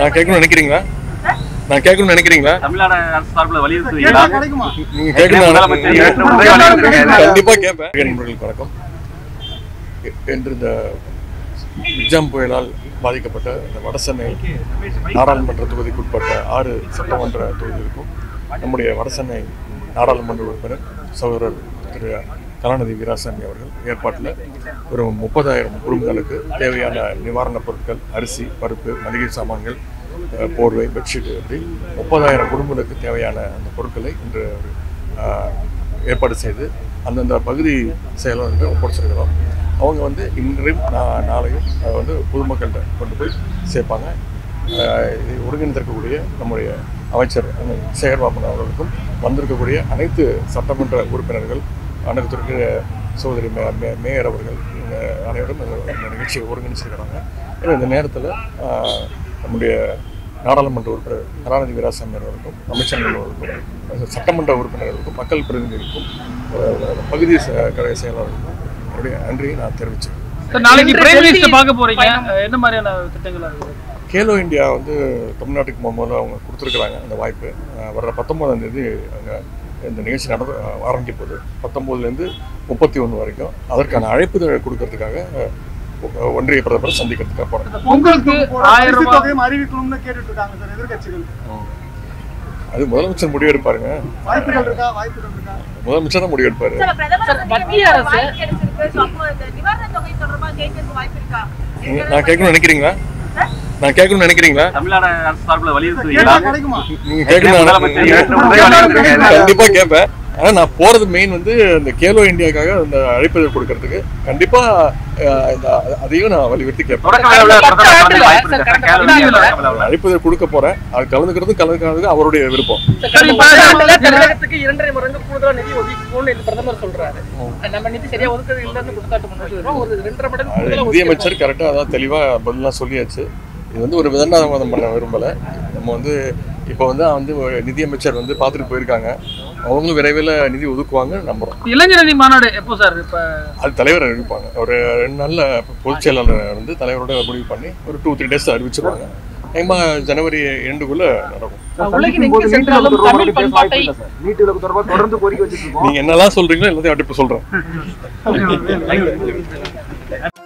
நான் கேட்கணும்னு நினைக்கிறீங்களா? நான் கேட்கணும்னு நினைக்கிறீங்களா? தமிழ்நாடு அரசு சார்பில் வலியுறுத்துவீங்களா? நீங்க கேட்கணும். கண்டிப்பா கேட்பேன். வணக்கம். என்று இந்த மிக்ஜாம் புயலால் பாதிக்கப்பட்ட இந்த வடசென்னை நாடாளுமன்ற தொகுதிக்குட்பட்ட ஆறு சட்டமன்ற தொகுதிகளுக்கும் நம்முடைய வடசென்னை நாடாளுமன்ற உறுப்பினர் சகோதரர் திரு கலாநிதி வீராசாமி அவர்கள் ஏற்பாட்டில் ஒரு முப்பதாயிரம் குடும்பங்களுக்கு தேவையான நிவாரணப் பொருட்கள் அரிசி பருப்பு மளிகை சாமான்கள் போர்வை பெட்ஷீட் அப்படி முப்பதாயிரம் குடும்பங்களுக்கு தேவையான அந்த பொருட்களை இன்று ஏற்பாடு செய்து அந்தந்த பகுதி செயலாளர்கள் ஒப்படைச்சிருக்கிறோம் அவங்க வந்து இன்றையும் நாளையும் அதை வந்து பொதுமக்கள்கிட்ட கொண்டு போய் சேர்ப்பாங்க. இதை ஒருங்கிணைந்திருக்கக்கூடிய நம்முடைய அமைச்சர் அண்ணன் சேகர்பாபன் அவர்களுக்கும் வந்திருக்கக்கூடிய அனைத்து சட்டமன்ற உறுப்பினர்கள் அனைத்திற்கு சோதரி மே மே- மேயர் அவர்கள் அனைவரும் இந்த நிகழ்ச்சியை ஒருங்கிணைச்சிருக்கிறாங்க. ஏன்னா இந்த நேரத்தில் நம்முடைய நாடாளுமன்ற உறுப்பினர் கலாநிதி வீராசாமி அவர்களுக்கும் அமைச்சர்கள் அவர்களுக்கும் சட்டமன்ற உறுப்பினர்களுக்கும் மக்கள் பிரதிநிதிகளுக்கும் பகுதி செயலாளர்களுக்கும் என்னுடைய நன்றியை நான் நாளைக்கு பிரைம் மினிஸ்டர் பார்க்க போறீங்க? என்ன மாதிரியான திட்டங்கள் கேலோ இந்தியா வந்து தமிழ்நாட்டுக்கு போகும்போது அவங்க கொடுத்துருக்குறாங்க அந்த வாய்ப்பு. வர்ற பத்தொம்போதாம் தேதி அங்கே இந்த நிகழ்ச்சி நடந்து ஆரம்பிக்க போகுது. பத்தொம்போதுலேருந்து முப்பத்தி ஒன்று வரைக்கும் அதற்கான அழைப்புதழ் கொடுக்கறதுக்காக ஒன்றிய பிரதமரை சந்திக்கிறதுக்காக போகிறேன் பொங்கலுக்கு ஆயிரம் ரூபாய். தொகையும் அறிவிக்கணும்னு கேட்டுட்டு இருக்காங்க சார் எதிர்கட்சிகள் அது முதலமைச்சர் முடிவெடுப்பாருங்க. வாய்ப்புகள் இருக்கா? வாய்ப்புகள் இருக்கா? முதலமைச்சர் தான் முடிவெடுப்பாரு. மத்திய அரசு- நான் கேட்கணும்னு நினைக்கிறீங்களா? நான் கேட்கணும்னு நினைக்கிறீங்களா? தமிழ்நாடு அரசு சார்பில் வலியுறுத்துவீங்களா நீங்க கேட்கணும். கண்டிப்பா கேட்பேன். ஆனா நான் போறது மெயின் வந்து இந்த கேலோ இந்தியாக்காக அந்த அழைப்புதல் கொடுக்கறதுக்கு. கண்டிப்பா அதையும் நான் வலியுறுத்தி கேட்பேன். அழைப்புதல் கொடுக்க போறேன். அது கலந்துக்கிறதும் கலந்துக்காதது அவருடைய விருப்பம். இரண்டரை மடங்கு கூடுதலா நிதி ஒதுக்கணும்னு இந்த பிரதமர் சொல்றாரு. நம்ம நிதி சரியா ஒதுக்குறது இல்லைன்னு பண்ணிட்டு ஒரு நிதியமைச்சர் கரெக்டாக அதான் தெளிவாக பதிலாம் சொல்லியாச்சு. இது வந்து ஒரு விதண்டாவாதம் பண்ண விரும்பலை. நம்ம வந்து இப்போ வந்து வந்து நிதியமைச்சர் வந்து பார்த்துட்டு போயிருக்காங்க. அவங்களும் விரைவில் நிதி ஒதுக்குவாங்க நம்புகிறோம் இளைஞர் அணி மாநாடு எப்போ சார் இப்ப? அது தலைவர் அறிவிப்பாங்க ஒரு ரெண்டு நாளில் பொதுச் செயலாளர் வந்து தலைவரோட முடிவு பண்ணி ஒரு டூ த்ரீ டேஸ் அறிவிச்சிருவாங்க. கைமா ஜனவரி எண்டுக்குள்ளே நடக்கும். நீங்கள் என்னெல்லாம் சொல்கிறீங்களோ எல்லாத்தையும் அடுப்பு சொல்கிறேன்